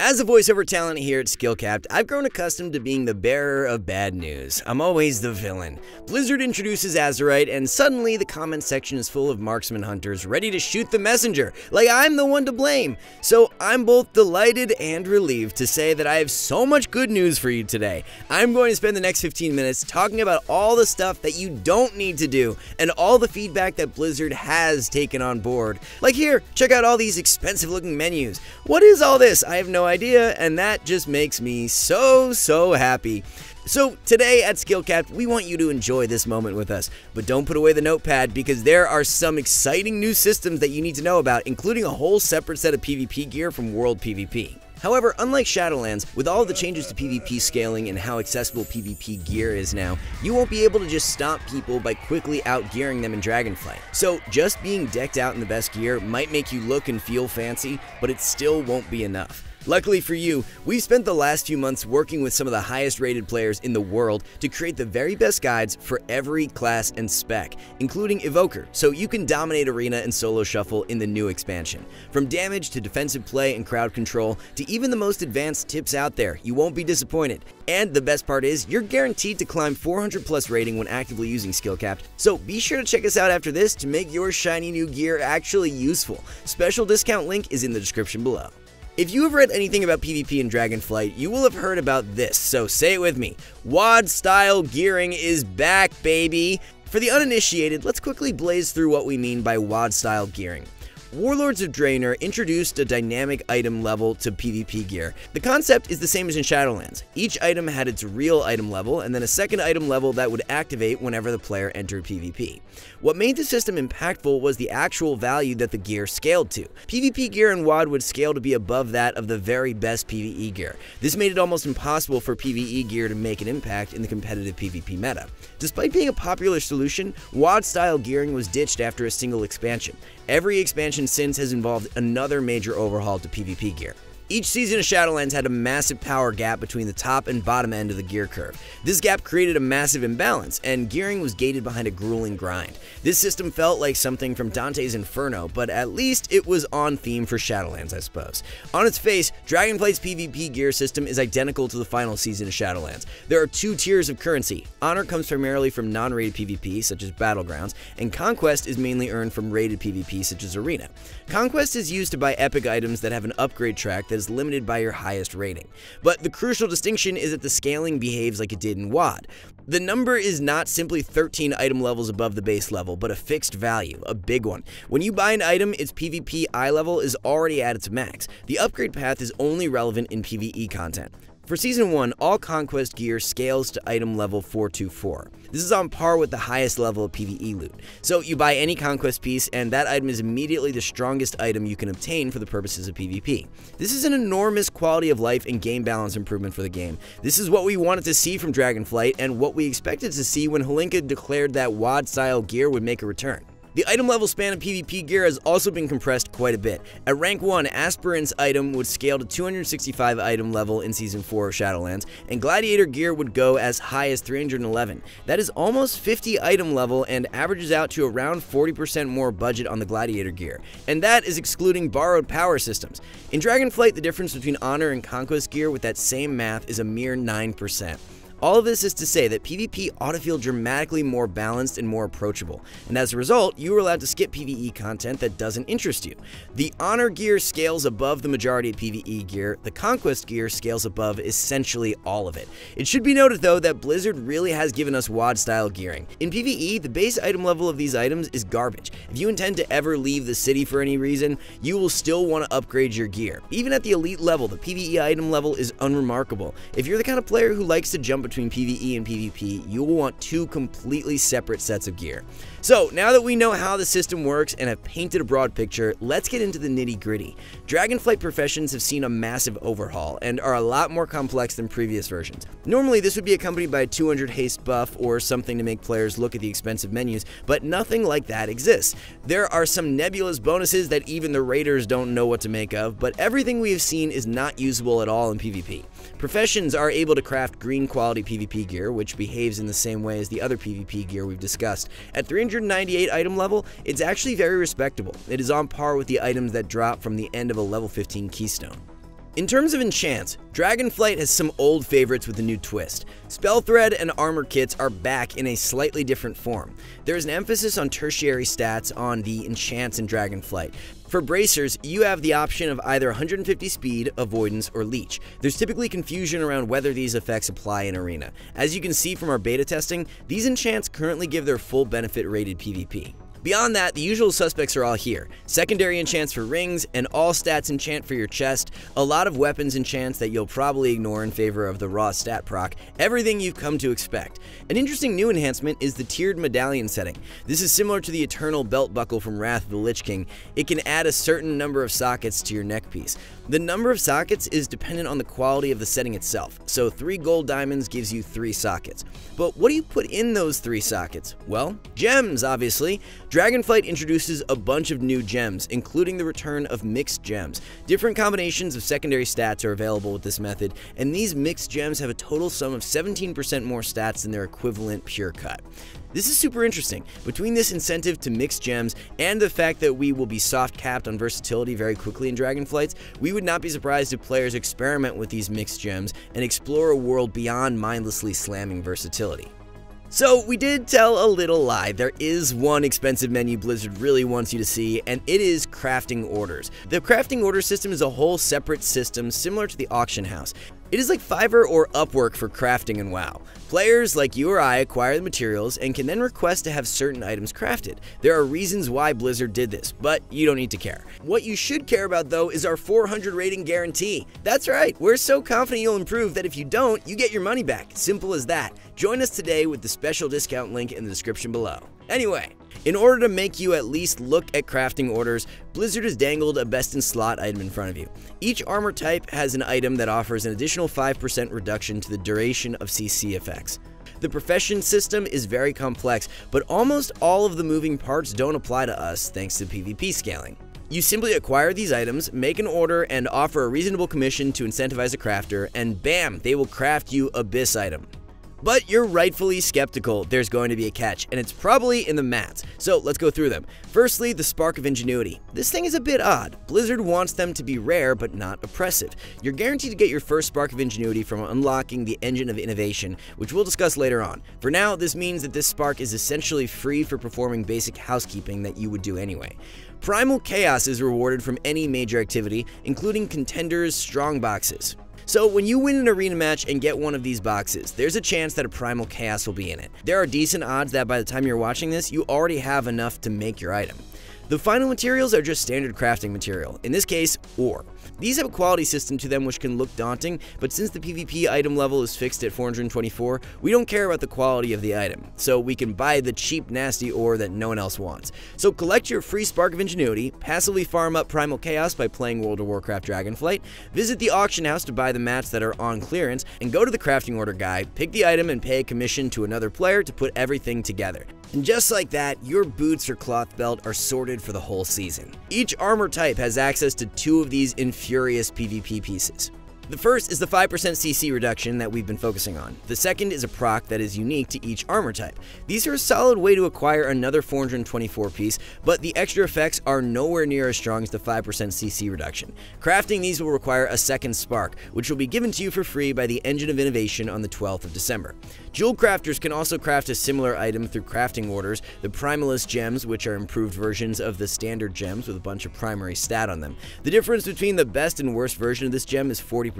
As a voiceover talent here at Skillcapped, I've grown accustomed to being the bearer of bad news. I'm always the villain. Blizzard introduces Azerite, and suddenly the comment section is full of marksman hunters ready to shoot the messenger, like I'm the one to blame. So I'm both delighted and relieved to say that I have so much good news for you today. I'm going to spend the next 15 minutes talking about all the stuff that you don't need to do, and all the feedback that Blizzard has taken on board. Like here, check out all these expensive looking menus. What is all this? I have no idea, and that just makes me so, so happy. So, today at Skillcapped, we want you to enjoy this moment with us, but don't put away the notepad because there are some exciting new systems that you need to know about, including a whole separate set of PvP gear from World PvP. However, unlike Shadowlands, with all the changes to PvP scaling and how accessible PvP gear is now, you won't be able to just stop people by quickly outgearing them in Dragonflight. So, just being decked out in the best gear might make you look and feel fancy, but it still won't be enough. Luckily for you, we've spent the last few months working with some of the highest rated players in the world to create the very best guides for every class and spec, including Evoker, so you can dominate Arena and Solo Shuffle in the new expansion. From damage to defensive play and crowd control to even the most advanced tips out there, you won't be disappointed. And the best part is, you're guaranteed to climb 400 plus rating when actively using Skillcapped, so be sure to check us out after this to make your shiny new gear actually useful. Special discount link is in the description below. If you have read anything about PvP in Dragonflight, you will have heard about this, so say it with me. WoD style gearing is back, baby! For the uninitiated, let's quickly blaze through what we mean by WoD style gearing. Warlords of Draenor introduced a dynamic item level to PvP gear. The concept is the same as in Shadowlands. Each item had its real item level and then a second item level that would activate whenever the player entered PvP. What made the system impactful was the actual value that the gear scaled to. PvP gear in WoD would scale to be above that of the very best PvE gear. This made it almost impossible for PvE gear to make an impact in the competitive PvP meta. Despite being a popular solution, WoD style gearing was ditched after a single expansion. Every expansion since has involved another major overhaul to PvP gear. Each season of Shadowlands had a massive power gap between the top and bottom end of the gear curve. This gap created a massive imbalance, and gearing was gated behind a grueling grind. This system felt like something from Dante's Inferno, but at least it was on theme for Shadowlands, I suppose. On its face, Dragonflight's PvP gear system is identical to the final season of Shadowlands. There are two tiers of currency. Honor comes primarily from non-rated PvP, such as Battlegrounds, and Conquest is mainly earned from rated PvP, such as Arena. Conquest is used to buy epic items that have an upgrade track that is limited by your highest rating. But the crucial distinction is that the scaling behaves like it did in WoD. The number is not simply 13 item levels above the base level, but a fixed value, a big one. When you buy an item, its PvP eye level is already at its max. The upgrade path is only relevant in PvE content. For Season 1, all Conquest gear scales to item level 424. This is on par with the highest level of PvE loot. So you buy any Conquest piece, and that item is immediately the strongest item you can obtain for the purposes of PvP. This is an enormous quality of life and game balance improvement for the game. This is what we wanted to see from Dragonflight, and what we expected to see when Holinka declared that WoD-style gear would make a return. The item level span of PvP gear has also been compressed quite a bit. At rank 1, Aspirant's item would scale to 265 item level in Season 4 of Shadowlands, and Gladiator gear would go as high as 311. That is almost 50 item level and averages out to around 40% more budget on the Gladiator gear, and that is excluding borrowed power systems. In Dragonflight, the difference between Honor and Conquest gear with that same math is a mere 9%. All of this is to say that PvP ought to feel dramatically more balanced and more approachable, and as a result, you are allowed to skip PvE content that doesn't interest you. The Honor gear scales above the majority of PvE gear, the Conquest gear scales above essentially all of it. It should be noted though that Blizzard really has given us WoD style gearing. In PvE, the base item level of these items is garbage. If you intend to ever leave the city for any reason, you will still want to upgrade your gear. Even at the elite level, the PvE item level is unremarkable. If you're the kind of player who likes to jump between PvE and PvP, you will want two completely separate sets of gear. So, now that we know how the system works and have painted a broad picture, let's get into the nitty gritty. Dragonflight Professions have seen a massive overhaul and are a lot more complex than previous versions. Normally, this would be accompanied by a 200 haste buff or something to make players look at the expensive menus, but nothing like that exists. There are some nebulous bonuses that even the raiders don't know what to make of, but everything we have seen is not usable at all in PvP. Professions are able to craft green quality PvP gear, which behaves in the same way as the other PvP gear we've discussed. At 398 item level, it's actually very respectable. It is on par with the items that drop from the end of a level 15 keystone. In terms of enchants, Dragonflight has some old favorites with a new twist. Spellthread and armor kits are back in a slightly different form. There is an emphasis on tertiary stats on the enchants in Dragonflight. For bracers, you have the option of either 150 speed, avoidance, or leech. There's typically confusion around whether these effects apply in Arena. As you can see from our beta testing, these enchants currently give their full benefit rated PvP. Beyond that, the usual suspects are all here. Secondary enchants for rings, and all stats enchant for your chest, a lot of weapons enchants that you'll probably ignore in favor of the raw stat proc, everything you've come to expect. An interesting new enhancement is the tiered medallion setting. This is similar to the Eternal Belt Buckle from Wrath of the Lich King. It can add a certain number of sockets to your neck piece. The number of sockets is dependent on the quality of the setting itself, so 3 gold diamonds gives you 3 sockets. But what do you put in those 3 sockets? Well, gems, obviously. Dragonflight introduces a bunch of new gems, including the return of mixed gems. Different combinations of secondary stats are available with this method, and these mixed gems have a total sum of 17% more stats than their equivalent pure cut. This is super interesting. Between this incentive to mix gems and the fact that we will be soft capped on versatility very quickly in Dragonflights, we would not be surprised if players experiment with these mixed gems and explore a world beyond mindlessly slamming versatility. So, we did tell a little lie. There is one expensive menu Blizzard really wants you to see, and it is crafting orders. The crafting order system is a whole separate system similar to the auction house. It is like Fiverr or Upwork for crafting in WoW. Players like you or I acquire the materials and can then request to have certain items crafted. There are reasons why Blizzard did this, but you don't need to care. What you should care about though is our 400 rating guarantee. That's right, we're so confident you'll improve that if you don't, you get your money back. Simple as that. Join us today with the special discount link in the description below. Anyway, in order to make you at least look at crafting orders, Blizzard has dangled a best in slot item in front of you. Each armor type has an item that offers an additional 5% reduction to the duration of CC effects. The profession system is very complex, but almost all of the moving parts don't apply to us thanks to PvP scaling. You simply acquire these items, make an order, and offer a reasonable commission to incentivize a crafter, and bam, they will craft you a BiS item. But you're rightfully skeptical there's going to be a catch, and it's probably in the mats. So let's go through them. Firstly, the Spark of Ingenuity. This thing is a bit odd. Blizzard wants them to be rare but not oppressive. You're guaranteed to get your first Spark of Ingenuity from unlocking the Engine of Innovation, which we'll discuss later on. For now, this means that this Spark is essentially free for performing basic housekeeping that you would do anyway. Primal Chaos is rewarded from any major activity, including contenders' strong boxes. So when you win an arena match and get one of these boxes, there's a chance that a Primal Chaos will be in it. There are decent odds that by the time you're watching this, you already have enough to make your item. The final materials are just standard crafting material, in this case, ore. These have a quality system to them which can look daunting, but since the PvP item level is fixed at 424, we don't care about the quality of the item, so we can buy the cheap nasty ore that no one else wants. So collect your free Spark of Ingenuity, passively farm up Primal Chaos by playing World of Warcraft Dragonflight, visit the auction house to buy the mats that are on clearance, and go to the crafting order guy, pick the item and pay a commission to another player to put everything together. And just like that, your boots or cloth belt are sorted for the whole season. Each armor type has access to two of these infurious PvP pieces. The first is the 5% CC reduction that we've been focusing on. The second is a proc that is unique to each armor type. These are a solid way to acquire another 424 piece, but the extra effects are nowhere near as strong as the 5% CC reduction. Crafting these will require a second spark, which will be given to you for free by the Engine of Innovation on the 12th of December. Jewel crafters can also craft a similar item through crafting orders, the Primalist gems, which are improved versions of the standard gems with a bunch of primary stat on them. The difference between the best and worst version of this gem is 40%.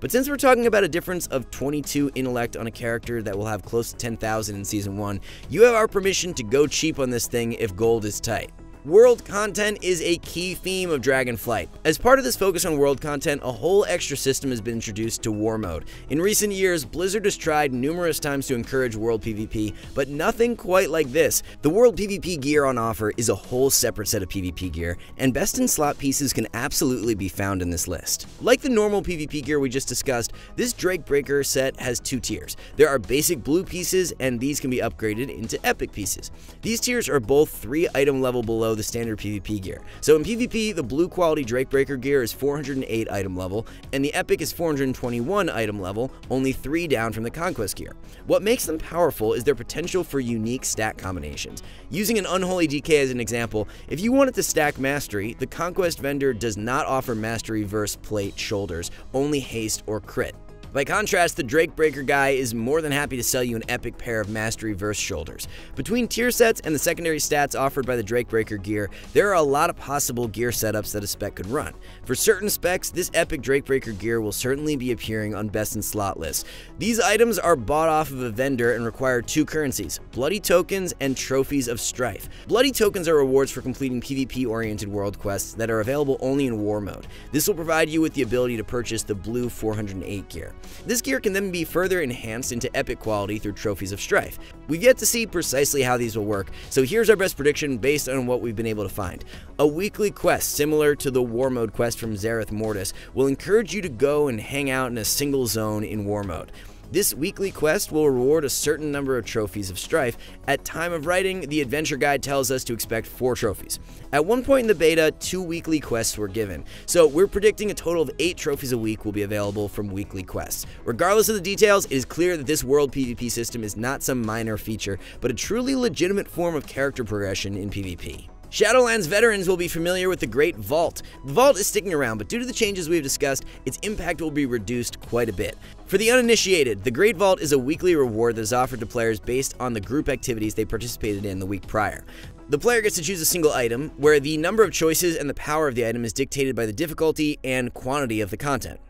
But since we're talking about a difference of 22 intellect on a character that will have close to 10,000 in Season 1, you have our permission to go cheap on this thing if gold is tight. World content is a key theme of Dragonflight. As part of this focus on world content, a whole extra system has been introduced to War Mode. In recent years, Blizzard has tried numerous times to encourage world PvP, but nothing quite like this. The world PvP gear on offer is a whole separate set of PvP gear, and best in slot pieces can absolutely be found in this list. Like the normal PvP gear we just discussed, this Drakebreaker set has two tiers. There are basic blue pieces, and these can be upgraded into epic pieces. These tiers are both 3 item level below below the standard PvP gear. So in PvP, the blue quality Drakebreaker gear is 408 item level, and the Epic is 421 item level, only 3 down from the Conquest gear. What makes them powerful is their potential for unique stat combinations. Using an Unholy DK as an example, if you wanted to stack Mastery, the Conquest vendor does not offer Mastery verse plate shoulders, only haste or crit. By contrast, the Drakebreaker guy is more than happy to sell you an epic pair of Mastery Verse shoulders. Between tier sets and the secondary stats offered by the Drakebreaker gear, there are a lot of possible gear setups that a spec could run. For certain specs, this epic Drakebreaker gear will certainly be appearing on best in slot lists. These items are bought off of a vendor and require two currencies, Bloody Tokens and Trophies of Strife. Bloody Tokens are rewards for completing PvP-oriented world quests that are available only in War mode. This will provide you with the ability to purchase the blue 408 gear. This gear can then be further enhanced into epic quality through Trophies of Strife. We've yet to see precisely how these will work, so here's our best prediction based on what we've been able to find. A weekly quest similar to the War Mode quest from Zereth Mortis will encourage you to go and hang out in a single zone in War Mode. This weekly quest will reward a certain number of trophies of strife. At time of writing, the adventure guide tells us to expect 4 trophies. At one point in the beta, 2 weekly quests were given, so we're predicting a total of 8 trophies a week will be available from weekly quests. Regardless of the details, it is clear that this world PvP system is not some minor feature, but a truly legitimate form of character progression in PvP. Shadowlands veterans will be familiar with the Great Vault. The Vault is sticking around, but due to the changes we've discussed, its impact will be reduced quite a bit. For the uninitiated, the Great Vault is a weekly reward that is offered to players based on the group activities they participated in the week prior. The player gets to choose a single item, where the number of choices and the power of the item is dictated by the difficulty and quantity of the content.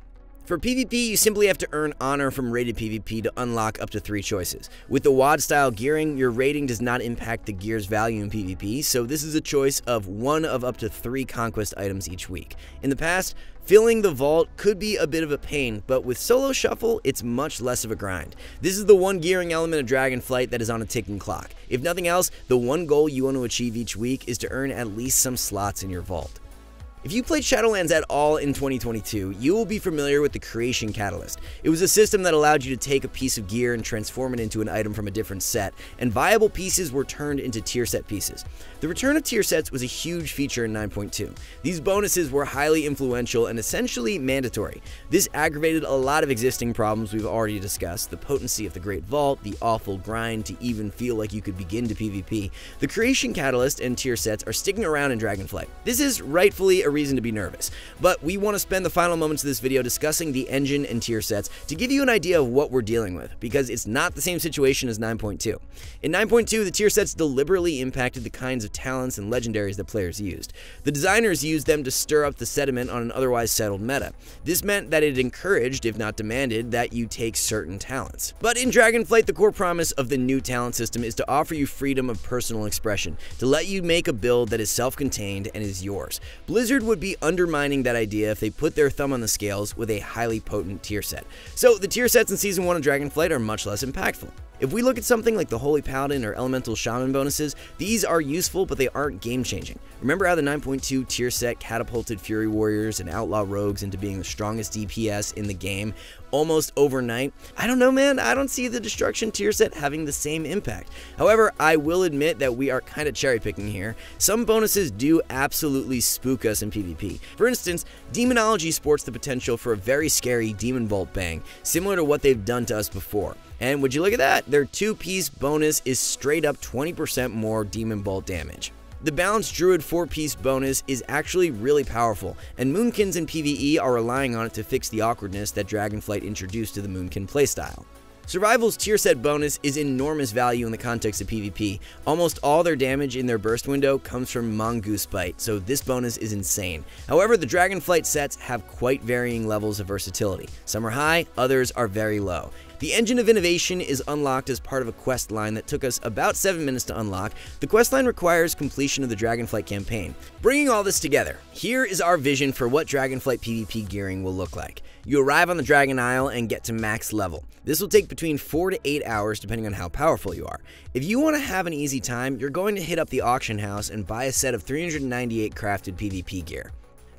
For PvP, you simply have to earn honor from rated PvP to unlock up to 3 choices. With the WoD style gearing, your rating does not impact the gear's value in PvP, so this is a choice of one of up to 3 conquest items each week. In the past, Filling the vault could be a bit of a pain, but with Solo Shuffle, it's much less of a grind. This is the one gearing element of Dragonflight that is on a ticking clock. If nothing else, the one goal you want to achieve each week is to earn at least some slots in your vault. If you played Shadowlands at all in 2022, you will be familiar with the Creation Catalyst. It was a system that allowed you to take a piece of gear and transform it into an item from a different set, and viable pieces were turned into tier set pieces. The return of tier sets was a huge feature in 9.2. These bonuses were highly influential and essentially mandatory. This aggravated a lot of existing problems we've already discussed, the potency of the Great Vault, the awful grind to even feel like you could begin to PvP. The Creation Catalyst and tier sets are sticking around in Dragonflight. This is rightfully a reason to be nervous. But we want to spend the final moments of this video discussing the engine and tier sets to give you an idea of what we're dealing with, because it's not the same situation as 9.2. In 9.2, the tier sets deliberately impacted the kinds of talents and legendaries that players used. The designers used them to stir up the sediment on an otherwise settled meta. This meant that it encouraged, if not demanded, that you take certain talents. But in Dragonflight, the core promise of the new talent system is to offer you freedom of personal expression, to let you make a build that is self-contained and is yours. Blizzard Blizzard would be undermining that idea if they put their thumb on the scales with a highly potent tier set. So the tier sets in Season 1 of Dragonflight are much less impactful. If we look at something like the Holy Paladin or Elemental Shaman bonuses, these are useful, but they aren't game changing. Remember how the 9.2 tier set catapulted Fury Warriors and Outlaw Rogues into being the strongest DPS in the game almost overnight? I don't know, man. I don't see the Destruction tier set having the same impact. However, I will admit that we are kind of cherry picking here. Some bonuses do absolutely spook us in PvP. For instance, Demonology sports the potential for a very scary Demon Bolt bang, similar to what they've done to us before. And would you look at that? Their two piece bonus is straight up 20% more Demon Bolt damage. The balanced Druid 4 piece bonus is actually really powerful, and Moonkins in PvE are relying on it to fix the awkwardness that Dragonflight introduced to the Moonkin playstyle. Survival's tier set bonus is enormous value in the context of PvP. Almost all their damage in their burst window comes from Mongoose Bite, so this bonus is insane. However, the Dragonflight sets have quite varying levels of versatility. Some are high, others are very low. The Engine of Innovation is unlocked as part of a quest line that took us about 7 minutes to unlock. The quest line requires completion of the Dragonflight campaign. Bringing all this together, here is our vision for what Dragonflight PvP gearing will look like. You arrive on the Dragon Isle and get to max level. This will take between 4 to 8 hours depending on how powerful you are. If you want to have an easy time, you're going to hit up the auction house and buy a set of 398 crafted PvP gear.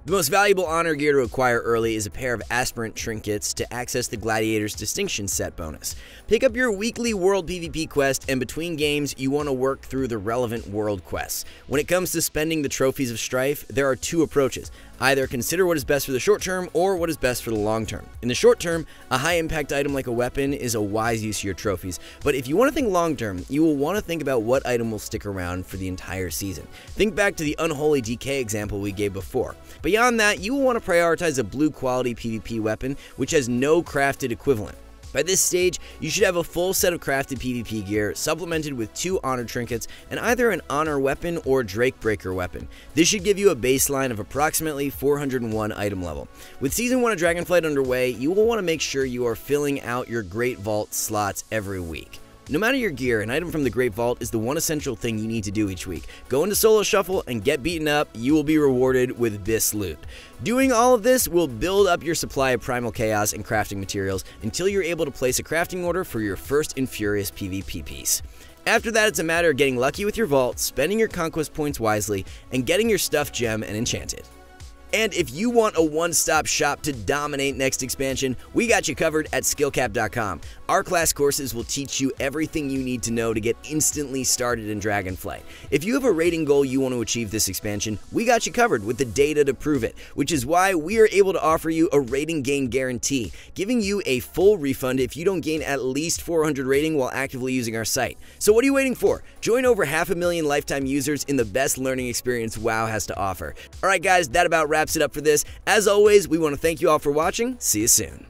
The most valuable honor gear to acquire early is a pair of aspirant trinkets to access the Gladiator's Distinction set bonus. Pick up your weekly World PvP quest, and between games, you want to work through the relevant world quests. When it comes to spending the trophies of Strife, there are two approaches. Either consider what is best for the short term or what is best for the long term. In the short term, a high impact item like a weapon is a wise use of your trophies, but if you want to think long term, you will want to think about what item will stick around for the entire season. Think back to the Unholy DK example we gave before. Beyond that, you will want to prioritize a blue quality PvP weapon which has no crafted equivalent. By this stage, you should have a full set of crafted PvP gear, supplemented with two honor trinkets and either an honor weapon or Drake Breaker weapon. This should give you a baseline of approximately 401 item level. With Season 1 of Dragonflight underway, you will want to make sure you are filling out your Great Vault slots every week. No matter your gear, an item from the Great Vault is the one essential thing you need to do each week. Go into Solo Shuffle and get beaten up, you will be rewarded with this loot. Doing all of this will build up your supply of Primal Chaos and crafting materials until you're able to place a crafting order for your first Infurious PvP piece. After that, it's a matter of getting lucky with your vault, spending your conquest points wisely, and getting your stuff gem and enchanted. And if you want a one stop shop to dominate next expansion, we got you covered at skillcap.com. Our class courses will teach you everything you need to know to get instantly started in Dragonflight. If you have a rating goal you want to achieve this expansion, we got you covered with the data to prove it, which is why we are able to offer you a rating gain guarantee, giving you a full refund if you don't gain at least 400 rating while actively using our site. So, what are you waiting for? Join over half a million lifetime users in the best learning experience WoW has to offer. Alright, guys, that about wraps wraps it up for this. As always, we want to thank you all for watching. See you soon.